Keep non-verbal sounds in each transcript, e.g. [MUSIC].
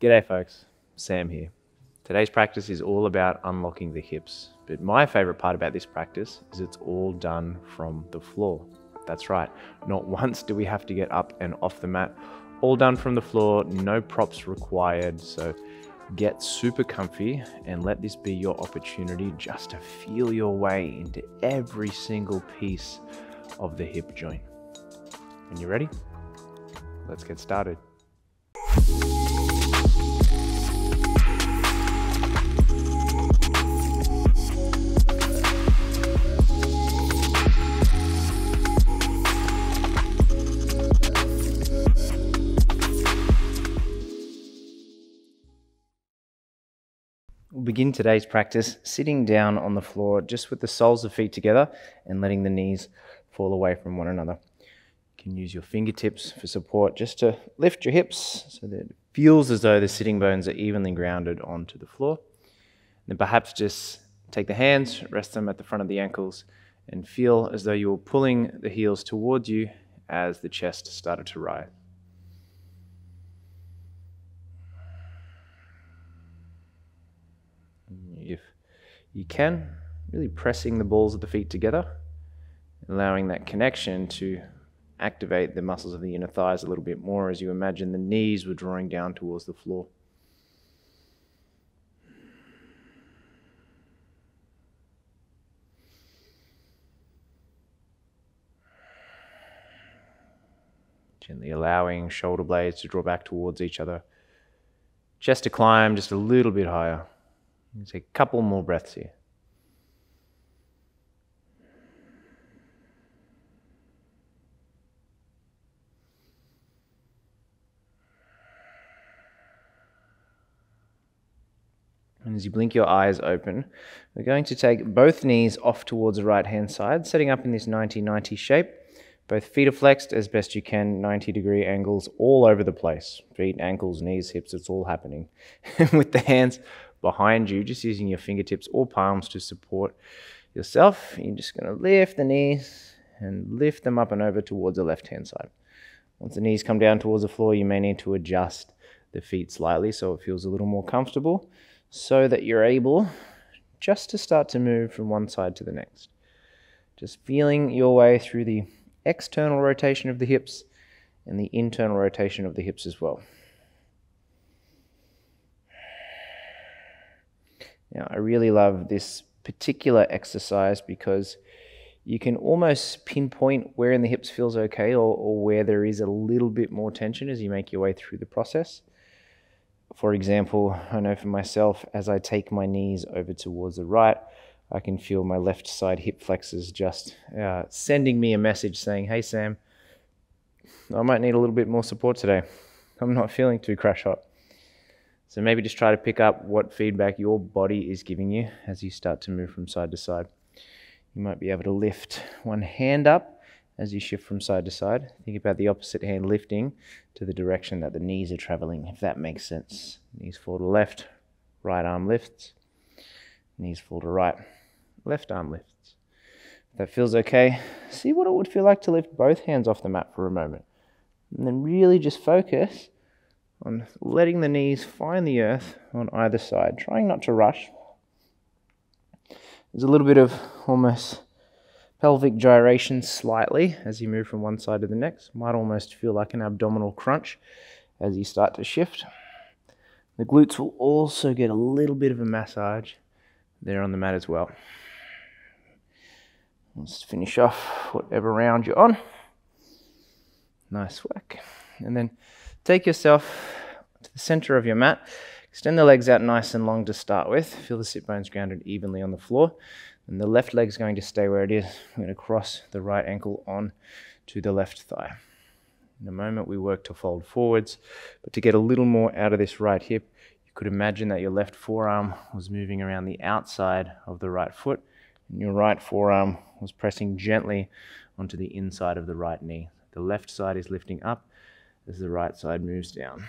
G'day folks, Sam here. Today's practice is all about unlocking the hips, but my favorite part about this practice is it's all done from the floor. That's right, not [LAUGHS] once do we have to get up and off the mat, all done from the floor, no props required. So get super comfy and let this be your opportunity just to feel your way into every single piece of the hip joint. And you ready? Let's get started. Begin today's practice sitting down on the floor just with the soles of feet together and letting the knees fall away from one another. You can use your fingertips for support just to lift your hips so that it feels as though the sitting bones are evenly grounded onto the floor. Then perhaps just take the hands, rest them at the front of the ankles, and feel as though you're pulling the heels towards you as the chest started to rise. If you can, really pressing the balls of the feet together, allowing that connection to activate the muscles of the inner thighs a little bit more as you imagine the knees were drawing down towards the floor. Gently allowing shoulder blades to draw back towards each other. Chest to climb just a little bit higher. Take a couple more breaths here. And as you blink your eyes open, we're going to take both knees off towards the right hand side, setting up in this 90 90 shape. Both feet are flexed as best you can, 90 degree angles all over the place. Feet, ankles, knees, hips, it's all happening. [LAUGHS] With the hands behind you, just using your fingertips or palms to support yourself. You're just going to lift the knees and lift them up and over towards the left hand side. Once the knees come down towards the floor, you may need to adjust the feet slightly so it feels a little more comfortable so that you're able just to start to move from one side to the next. Just feeling your way through the external rotation of the hips and the internal rotation of the hips as well. Now, I really love this particular exercise because you can almost pinpoint where in the hips feels okay or, or, where there is a little bit more tension as you make your way through the process. For example, I know for myself, as I take my knees over towards the right, I can feel my left side hip flexors just uh, sending me a message saying, Hey, Sam, I might need a little bit more support today. I'm not feeling too crash hot. So maybe just try to pick up what feedback your body is giving you as you start to move from side to side. You might be able to lift one hand up as you shift from side to side. Think about the opposite hand lifting to the direction that the knees are traveling, if that makes sense. Knees fall to left, right arm lifts. Knees fall to right, left arm lifts. If that feels okay, see what it would feel like to lift both hands off the mat for a moment. And then really just focus on letting the knees find the earth on either side, trying not to rush. There's a little bit of almost pelvic gyration slightly as you move from one side to the next. Might almost feel like an abdominal crunch as you start to shift. The glutes will also get a little bit of a massage there on the mat as well. Let's finish off whatever round you're on. Nice work. And then Take yourself to the center of your mat. Extend the legs out nice and long to start with. Feel the sit bones grounded evenly on the floor. And the left leg's going to stay where it is. I'm going to cross the right ankle on to the left thigh. In a moment, we work to fold forwards, but to get a little more out of this right hip, you could imagine that your left forearm was moving around the outside of the right foot, and your right forearm was pressing gently onto the inside of the right knee. The left side is lifting up, as the right side moves down.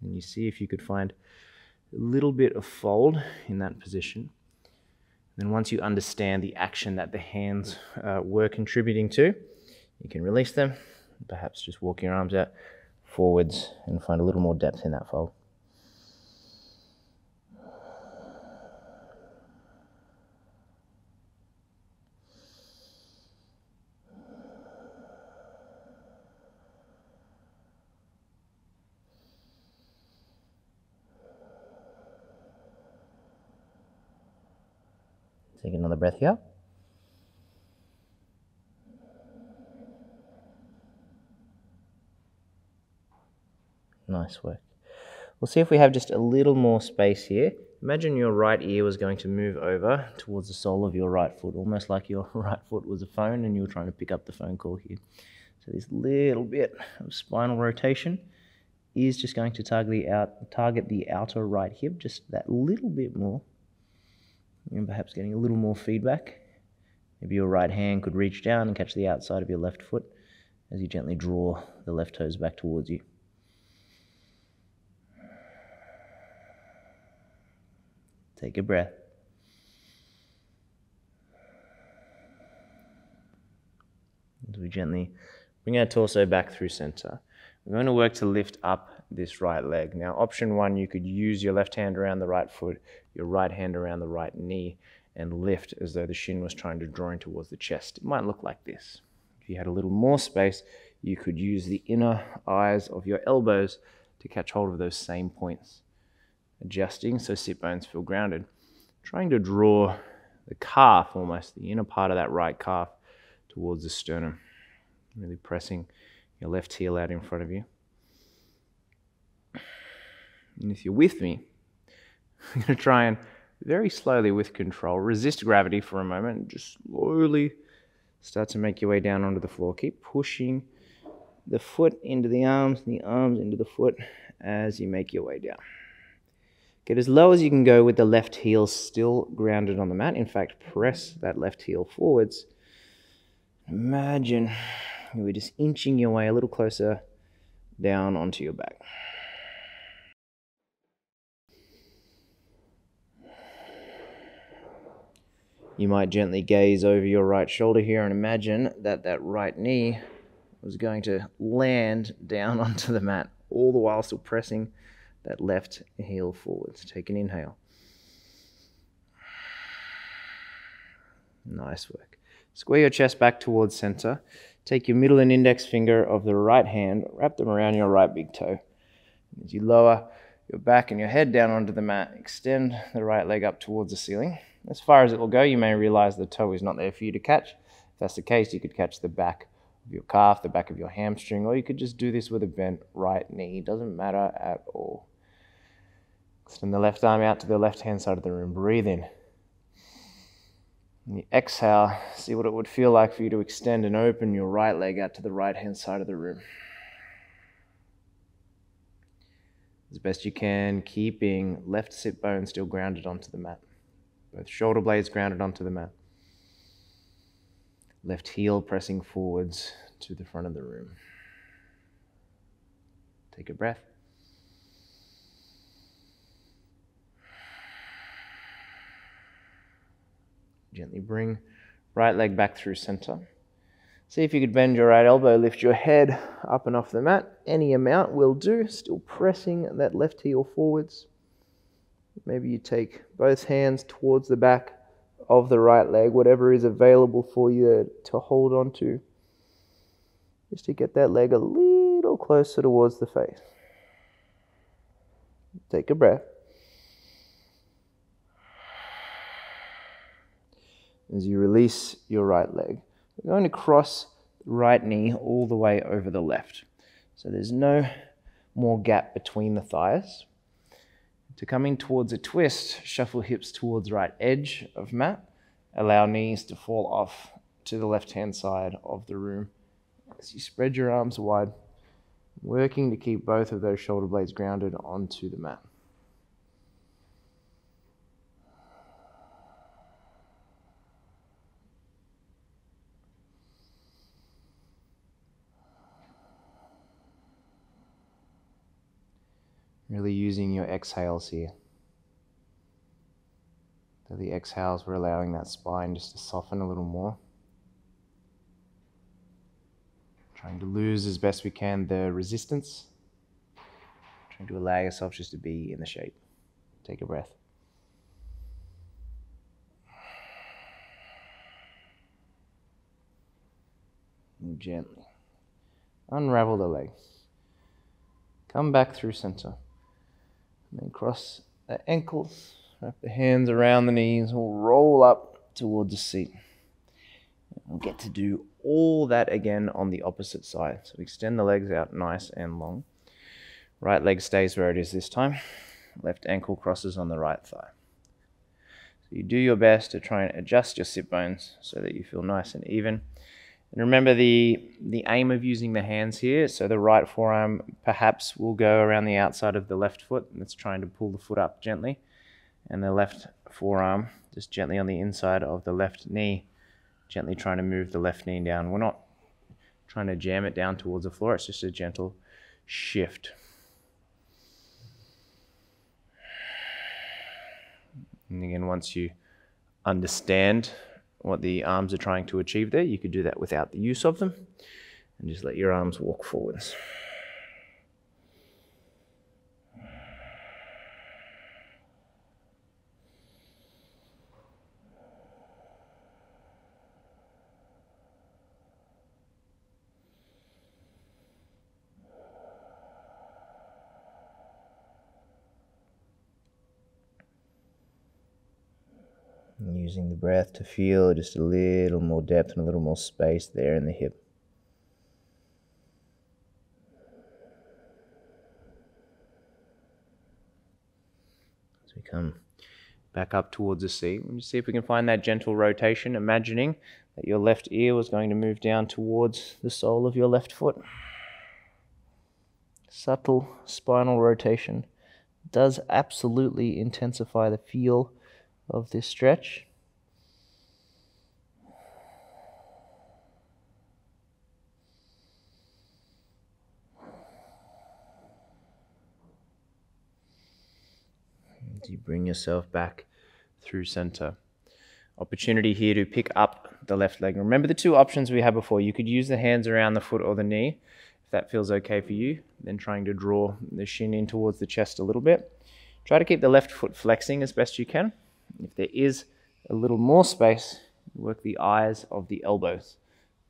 And you see if you could find a little bit of fold in that position. Then once you understand the action that the hands uh, were contributing to, you can release them. Perhaps just walk your arms out forwards and find a little more depth in that fold. Take another breath here. Nice work. We'll see if we have just a little more space here. Imagine your right ear was going to move over towards the sole of your right foot, almost like your [LAUGHS] right foot was a phone and you were trying to pick up the phone call here. So this little bit of spinal rotation is just going to target the, out, target the outer right hip, just that little bit more. And perhaps getting a little more feedback. Maybe your right hand could reach down and catch the outside of your left foot as you gently draw the left toes back towards you. Take a breath. As we gently bring our torso back through center. We're going to work to lift up this right leg. Now, option one, you could use your left hand around the right foot, your right hand around the right knee, and lift as though the shin was trying to draw in towards the chest. It might look like this. If you had a little more space, you could use the inner eyes of your elbows to catch hold of those same points. Adjusting so sit bones feel grounded. Trying to draw the calf, almost the inner part of that right calf, towards the sternum. Really pressing your left heel out in front of you. And if you're with me, [LAUGHS] I'm going to try and very slowly, with control, resist gravity for a moment. and Just slowly start to make your way down onto the floor. Keep pushing the foot into the arms, and the arms into the foot as you make your way down. Get as low as you can go with the left heel still grounded on the mat. In fact, press that left heel forwards. Imagine you were just inching your way a little closer down onto your back. You might gently gaze over your right shoulder here and imagine that that right knee was going to land down [LAUGHS] onto the mat, all the while still pressing that left heel forwards. Take an inhale. Nice work. Square your chest back towards center. Take your middle and index finger of the right hand, wrap them around your right big toe. As you lower your back and your head down onto the mat, extend the right leg up towards the ceiling. As far as it will go, you may realize the toe is not there for you to catch. If that's the case, you could catch the back of your calf, the back of your hamstring, or you could just do this with a bent right knee. It doesn't matter at all. Extend the left arm out to the left hand side of the room. Breathe in. And the exhale, see what it would feel like for you to extend and open your right leg out to the right hand side of the room. As best you can, keeping left sit bone still grounded onto the mat. Both shoulder blades grounded onto the mat. Left heel pressing forwards to the front of the room. Take a breath. Gently bring right leg back through center. See if you could bend your right elbow, lift your head up and off the mat. Any amount will do. Still pressing that left heel forwards. Maybe you take both hands towards the back of the right leg, whatever is available for you to hold on to, just to get that leg a little closer towards the face. Take a breath. as you release your right leg. We're going to cross right knee all the way over the left. So there's no more gap between the thighs. To come in towards a twist, shuffle hips towards right edge of mat. Allow knees to fall off to the left hand side of the room. As you spread your arms wide, working to keep both of those shoulder blades grounded onto the mat. Really using your exhales here. So the exhales, we're allowing that spine just to soften a little more. Trying to lose as best we can the resistance. Trying to allow yourself just to be in the shape. Take a breath. And gently unravel the legs. Come back through center. And then cross the ankles, wrap the hands around the knees, we'll roll up towards the seat. We'll get to do all that again on the opposite side. So extend the legs out nice and long. Right leg stays where it is this time. Left ankle crosses on the right thigh. So you do your best to try and adjust your sit bones so that you feel nice and even. And remember the, the aim of using the hands here. So the right forearm perhaps will go around the outside of the left foot. And it's trying to pull the foot up gently. And the left forearm just gently on the inside of the left knee, gently trying to move the left knee down. We're not trying to jam it down towards the floor. It's just a gentle shift. And again, once you understand what the arms are trying to achieve there. You could do that without the use of them and just let your arms walk forwards. Using the breath to feel just a little more depth and a little more space there in the hip. As we come back up towards the seat, we'll see if we can find that gentle rotation, imagining that your left ear was going to move down towards the sole of your left foot. Subtle spinal rotation does absolutely intensify the feel of this stretch. As you bring yourself back through center. Opportunity here to pick up the left leg. Remember the two options we had before. You could use the hands around the foot or the knee if that feels okay for you. Then trying to draw the shin in towards the chest a little bit. Try to keep the left foot flexing as best you can. If there is a little more space, work the eyes of the elbows.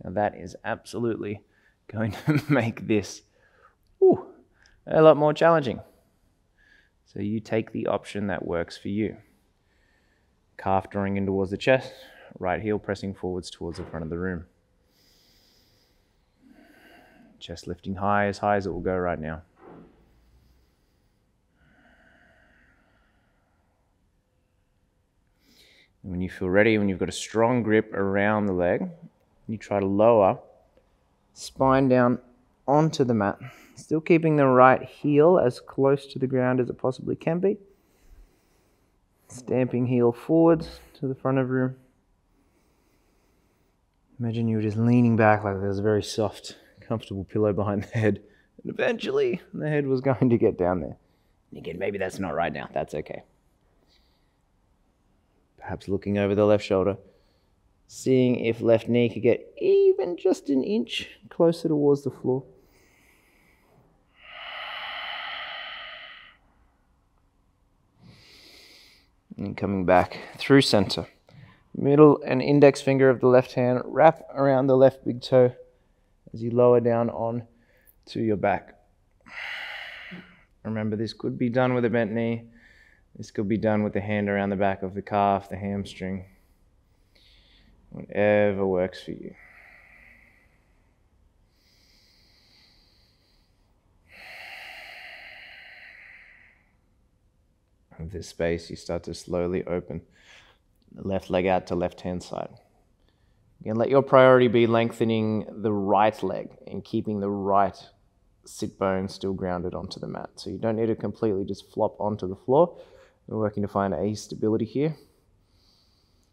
Now that is absolutely [LAUGHS] going to make this a lot more challenging. So you take the option that works for you. Calf drawing in towards the chest, right heel pressing forwards towards the front of the room. Chest lifting high, as high as it will go right now. When you feel ready, when you've got a strong grip around the leg, you try to lower spine down onto the mat, still keeping the right heel as close to the ground as it possibly can be. Stamping heel forwards to the front of room. Imagine you were just leaning back like there's a very soft, comfortable pillow behind the head. And eventually the head was [LAUGHS] going to get down there. And again, maybe that's not right now. That's okay perhaps looking over the left shoulder, seeing if left knee could get even just an inch closer towards the floor. And coming back through center. Middle and index finger of the left hand wrap around the left big toe as you lower down on to your back. Remember, this could be done with a bent knee. This could be done with the hand around the back of the calf, the hamstring, whatever works for you. With this space, you start to slowly open the left leg out to left hand side. Again, let your priority be lengthening the right leg and keeping the right sit bone still grounded onto the mat. So you don't need to completely just flop onto the floor. We're working to find a stability here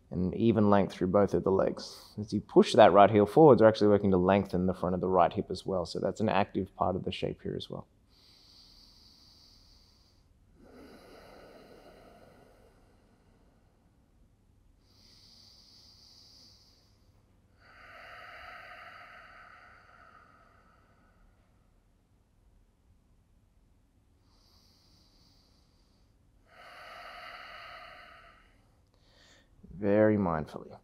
and even length through both of the legs. As you push that right heel forwards, we're actually working to lengthen the front of the right hip as well. So that's an active part of the shape here as well. very mindfully.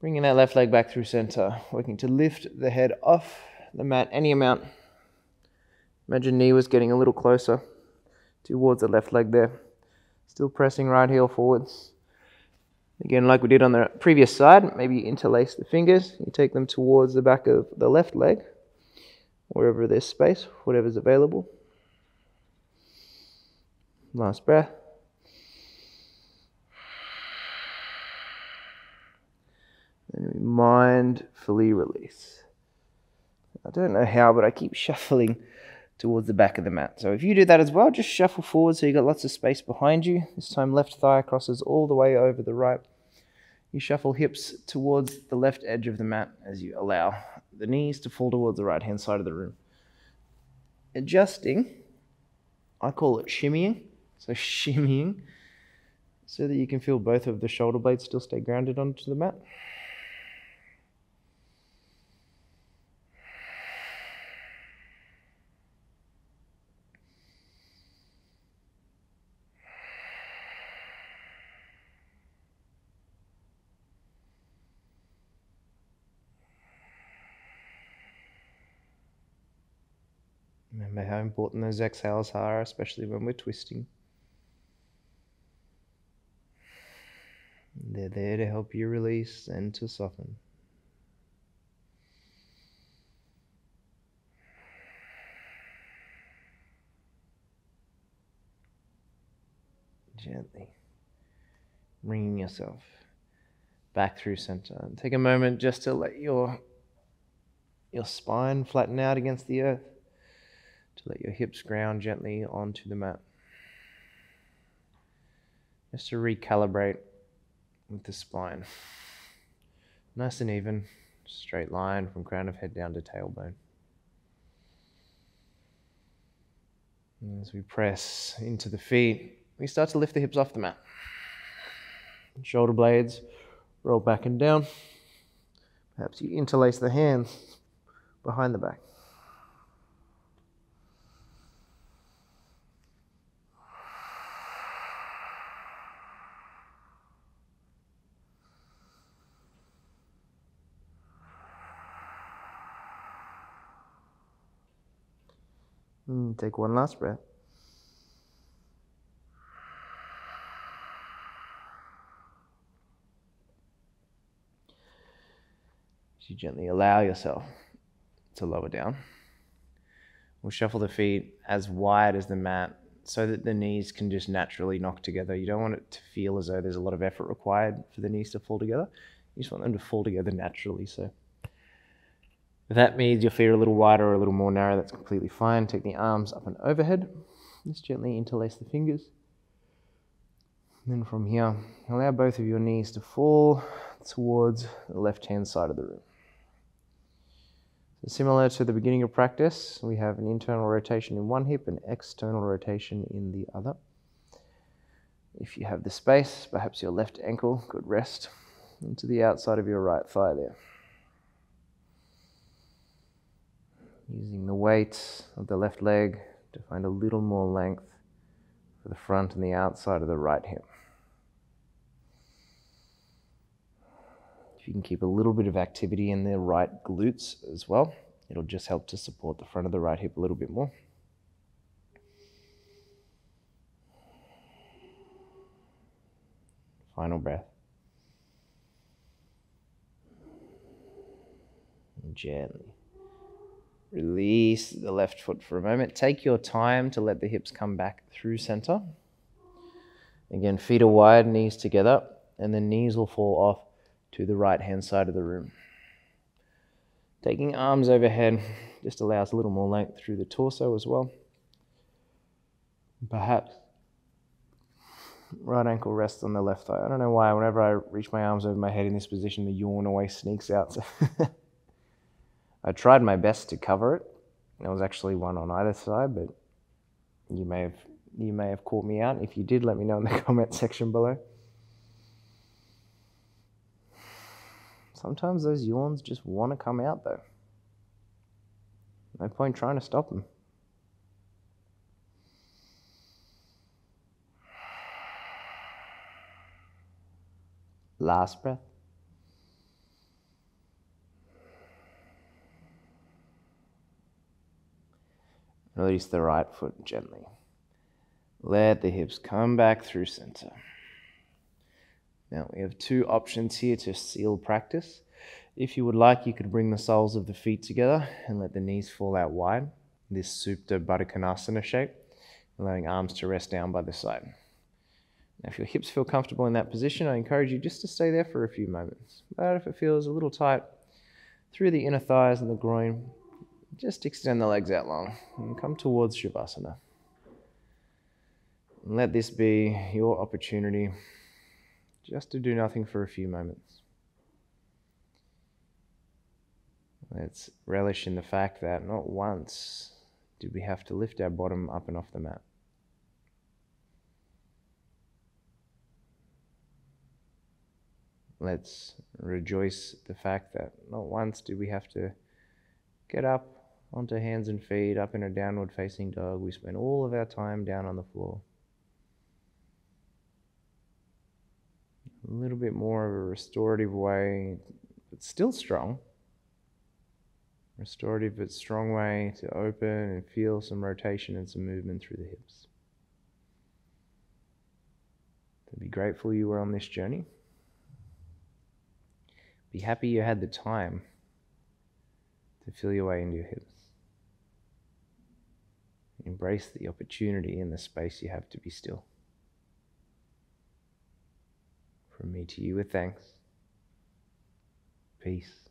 Bringing that left leg back through center, working to lift the head off the mat any amount. Imagine knee was getting a little closer towards the left leg there. Still pressing right heel forwards. Again, like we did on the previous side, maybe you interlace the fingers. You take them towards the back of the left leg, wherever there's space, whatever's available. Last breath. Mindfully release. I don't know how, but I keep shuffling towards the back of the mat. So if you do that as well, just shuffle forward so you got lots of space behind you. This time left thigh crosses all the way over the right. You shuffle hips towards the left edge of the mat as you allow the knees to fall towards the right hand side of the room. Adjusting, I call it shimmying. So [LAUGHS] shimmying so that you can feel both of the shoulder blades still stay grounded onto the mat. Remember how important those exhales are, especially when we're twisting. They're there to help you release and to soften. Gently bringing yourself back through center. And take a moment just to let your, your spine flatten out against the earth to let your hips ground gently onto the mat. Just to recalibrate with the spine. Nice and even, straight line from crown of head down to tailbone. And as we press into the feet, we start to lift the hips off the mat. Shoulder blades roll back and down. Perhaps you interlace the hands behind the back. Take one last breath. You gently allow yourself to lower down, we'll shuffle the feet as wide as the mat so that the knees can just naturally knock together. You don't want it to feel as though there's a lot of effort required for the knees to fall together. You just want them to fall together naturally. So that means your feet are a little wider or a little more narrow, that's completely fine. Take the arms up and overhead. Just gently interlace the fingers. And then from here, allow both of your knees to fall towards the left hand side of the room. So similar to the beginning of practice, we have an internal rotation in one hip and external rotation in the other. If you have the space, perhaps your left ankle could rest into the outside of your right thigh there. Using the weight of the left leg to find a little more length for the front and the outside of the right hip. If you can keep a little bit of activity in the right glutes as well, it'll just help to support the front of the right hip a little bit more. Final breath. Gently release the left foot for a moment. Take your time to let the hips come back through center. Again, feet are wide, knees together, and the knees will fall off to the right hand side of the room. Taking arms overhead just allows a little more length through the torso as well. Perhaps right ankle rests on the left thigh. I don't know why, whenever I reach my arms over my head in this position, the yawn always sneaks out. So [LAUGHS] I tried my best to cover it. There was actually one on either side, but you may have you may have caught me out. If you did, let me know in the [LAUGHS] comment section below. Sometimes those yawns just want to come out, though. No point trying to stop them. Last breath. Release the right foot gently. Let the hips come back through center. Now, we have two options here to seal practice. If you would like, you could bring the soles of the feet together and let the knees fall out wide, this Supta Baddha shape, allowing arms to rest down by the side. Now, if your hips feel comfortable in that position, I encourage you just to stay there for a few moments. But if it feels a little tight through the inner thighs and the groin, just extend the legs out long and come towards Shavasana. And let this be your opportunity just to do nothing for a few moments. Let's relish in the fact that not once did we have to lift our bottom up and off the mat. Let's rejoice the fact that not once did we have to get up onto hands and feet, up in a downward facing dog. We spend all of our time down on the floor. a little bit more of a restorative way, but still strong. Restorative but strong way to open and feel some rotation and some movement through the hips. Be grateful you were on this journey. Be happy you had the time to feel your way into your hips. Embrace the opportunity and the space you have to be still. From me to you with thanks. Peace.